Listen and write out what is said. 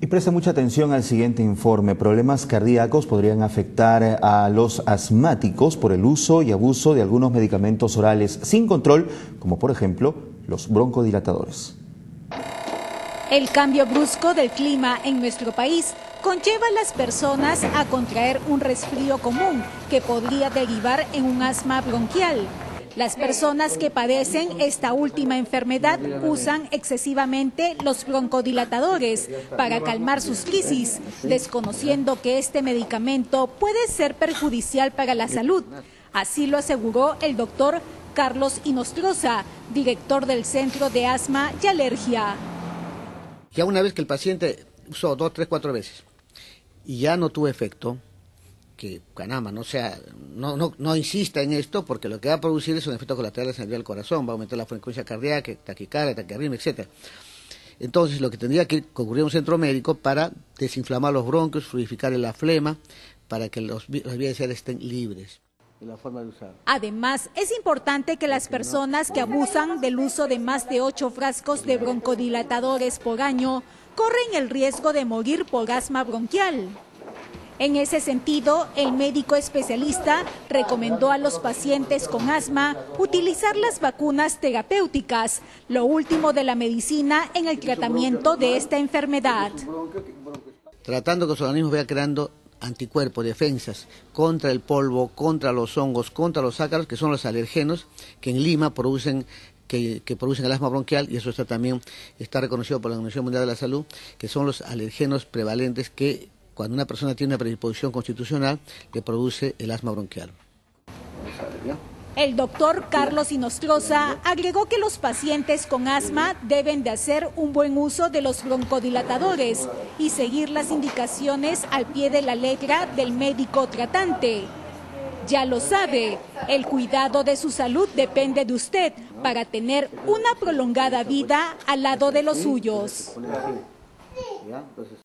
Y preste mucha atención al siguiente informe. Problemas cardíacos podrían afectar a los asmáticos por el uso y abuso de algunos medicamentos orales sin control, como por ejemplo los broncodilatadores. El cambio brusco del clima en nuestro país conlleva a las personas a contraer un resfrío común que podría derivar en un asma bronquial. Las personas que padecen esta última enfermedad usan excesivamente los broncodilatadores para calmar sus crisis, desconociendo que este medicamento puede ser perjudicial para la salud. Así lo aseguró el doctor Carlos Inostroza, director del Centro de Asma y Alergia. Ya una vez que el paciente usó dos, tres, cuatro veces y ya no tuvo efecto, que Canama no sea, no, no, no insista en esto, porque lo que va a producir es un efecto colateral en del corazón, va a aumentar la frecuencia cardíaca, taquicardia, taquiarritmia, etcétera. Entonces, lo que tendría que ocurrir un centro médico para desinflamar los bronquios, fluidificar la flema, para que los, las vías de estén libres. La forma de usar. Además, es importante que las personas que abusan del uso de más de ocho frascos de broncodilatadores por año corren el riesgo de morir por asma bronquial. En ese sentido, el médico especialista recomendó a los pacientes con asma utilizar las vacunas terapéuticas, lo último de la medicina en el tratamiento de esta enfermedad. Tratando que su organismo vaya creando anticuerpos, defensas contra el polvo, contra los hongos, contra los ácaros, que son los alergenos que en Lima producen que, que, producen el asma bronquial y eso está también está reconocido por la Organización Mundial de la Salud, que son los alergenos prevalentes que cuando una persona tiene una predisposición constitucional, le produce el asma bronquial. El doctor Carlos Inostroza agregó que los pacientes con asma deben de hacer un buen uso de los broncodilatadores y seguir las indicaciones al pie de la letra del médico tratante. Ya lo sabe, el cuidado de su salud depende de usted para tener una prolongada vida al lado de los suyos.